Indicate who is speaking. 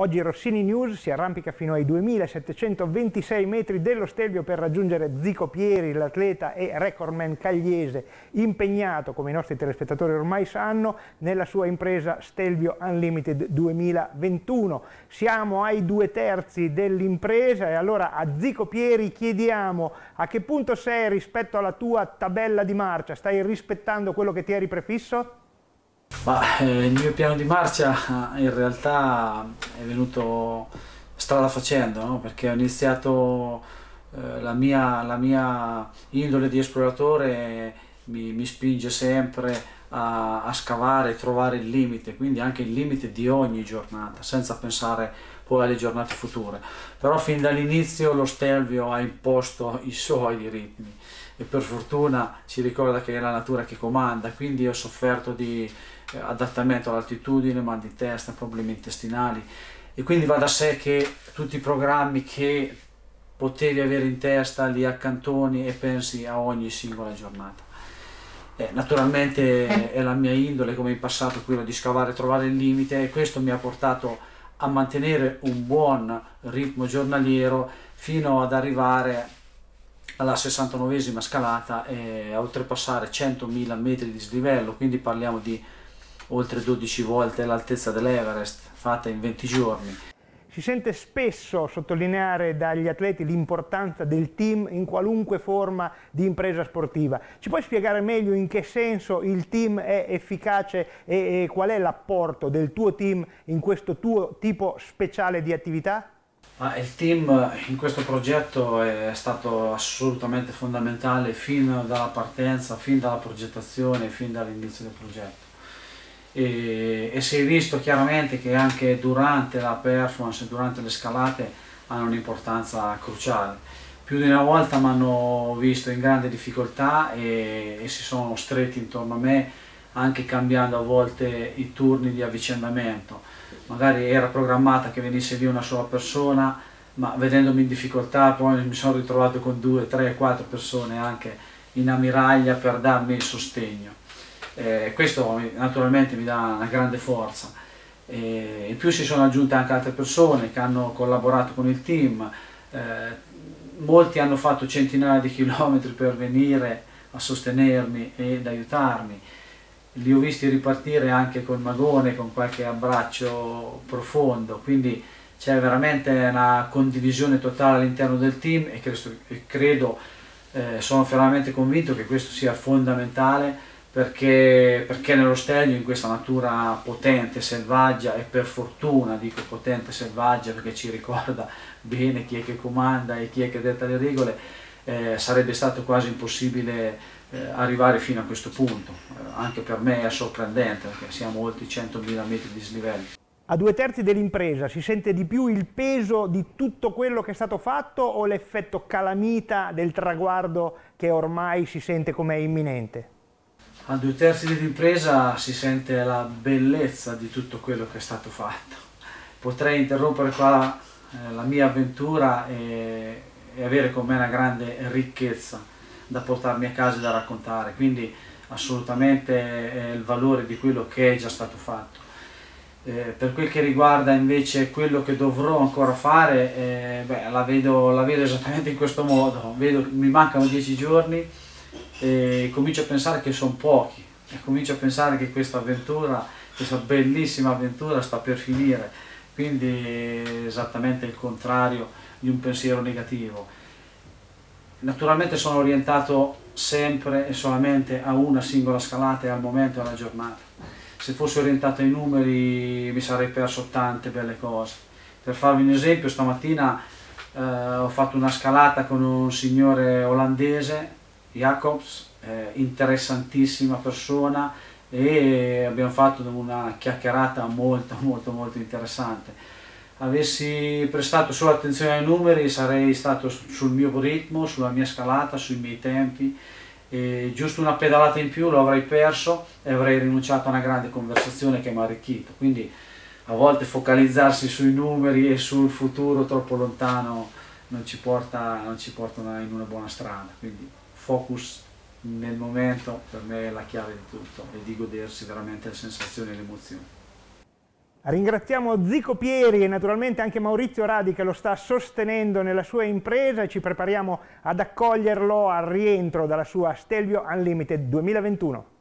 Speaker 1: Oggi Rossini News si arrampica fino ai 2726 metri dello Stelvio per raggiungere Zico Pieri, l'atleta e recordman cagliese, impegnato, come i nostri telespettatori ormai sanno, nella sua impresa Stelvio Unlimited 2021. Siamo ai due terzi dell'impresa e allora a Zico Pieri chiediamo a che punto sei rispetto alla tua tabella di marcia, stai rispettando quello che ti eri prefisso?
Speaker 2: Ma, eh, il mio piano di marcia in realtà è venuto strada facendo, no? perché ho iniziato eh, la, mia, la, mia, indole di esploratore mi, mi spinge sempre a, a scavare trovare il limite, quindi anche il limite di ogni giornata, senza pensare poi alle giornate future. Però fin dall'inizio lo Stelvio ha imposto i suoi ritmi e per fortuna ci ricorda che è la natura che comanda, quindi ho sofferto di eh, adattamento all'altitudine, mal di testa, problemi intestinali. E quindi va da sé che tutti i programmi che potevi avere in testa li accantoni e pensi a ogni singola giornata. Eh, naturalmente è la mia indole come in passato quello di scavare e trovare il limite e questo mi ha portato a mantenere un buon ritmo giornaliero fino ad arrivare alla 69esima scalata e a oltrepassare 100.000 metri di slivello, quindi parliamo di oltre 12 volte l'altezza dell'Everest, fatta in 20 giorni.
Speaker 1: Si sente spesso sottolineare dagli atleti l'importanza del team in qualunque forma di impresa sportiva. Ci puoi spiegare meglio in che senso il team è efficace e, e qual è l'apporto del tuo team in questo tuo tipo speciale di attività?
Speaker 2: Ah, il team in questo progetto è stato assolutamente fondamentale fin dalla partenza, fin dalla progettazione, fin dall'inizio del progetto e, e, si è visto chiaramente che anche durante la performance, durante le scalate hanno un'importanza cruciale. Più di una volta mi hanno visto in grande difficoltà e, e si sono stretti intorno a me anche cambiando a volte i turni di avvicendamento. Magari era programmata che venisse lì una sola persona, ma vedendomi in difficoltà poi mi sono ritrovato con due, tre, quattro persone anche in ammiraglia per darmi il sostegno. Eh, questo naturalmente mi dà una grande forza. Eh, in più si sono aggiunte anche altre persone che hanno collaborato con il team, eh, molti hanno fatto centinaia di chilometri per venire a sostenermi ed aiutarmi. Li ho visti ripartire anche col magone, con qualche abbraccio profondo, quindi c'è veramente una condivisione totale all'interno del team e credo, credo eh, sono fermamente convinto che questo sia fondamentale perché, perché nello Stelvio in questa natura potente, selvaggia e per fortuna dico potente, selvaggia perché ci ricorda bene chi è che comanda e chi è che detta le regole, eh, sarebbe stato quasi impossibile eh, arrivare fino a questo punto. Eh, anche per me è sorprendente perché siamo oltre i 100.000 metri di slivello.
Speaker 1: A due terzi dell'impresa si sente di più il peso di tutto quello che è stato fatto o l'effetto calamita del traguardo che ormai si sente come imminente?
Speaker 2: A due terzi dell'impresa si sente la bellezza di tutto quello che è stato fatto. Potrei interrompere qua eh, la mia avventura e, e, avere con me una grande ricchezza da portarmi a casa e da raccontare, quindi assolutamente il valore di quello che è già stato fatto. Eh, per quel che riguarda invece quello che dovrò ancora fare, eh, beh, la, vedo, la, vedo, esattamente in questo modo, vedo, mi mancano dieci giorni, e comincio a pensare che sono pochi e comincio a pensare che questa avventura, questa bellissima avventura sta per finire, quindi esattamente il contrario di un pensiero negativo. Naturalmente sono orientato sempre e solamente a una singola scalata e al momento e alla giornata. Se fossi orientato ai numeri mi sarei perso tante belle cose. Per farvi un esempio, stamattina eh, ho fatto una scalata con un signore olandese Jacobs, eh, interessantissima persona e abbiamo fatto una chiacchierata molto molto molto interessante. Avessi prestato solo attenzione ai numeri sarei stato sul mio ritmo, sulla mia scalata, sui miei tempi e giusto una pedalata in più lo avrei perso e avrei rinunciato a una grande conversazione che mi ha arricchito. Quindi a volte focalizzarsi sui numeri e sul futuro troppo lontano non ci, porta, non ci portano in una buona strada. Quindi focus nel momento per me è la chiave di tutto e di godersi veramente le sensazioni e le emozioni.
Speaker 1: Ringraziamo Zico Pieri e naturalmente anche Maurizio Radi che lo sta sostenendo nella sua impresa e ci prepariamo ad accoglierlo al rientro dalla sua Stelvio Unlimited 2021.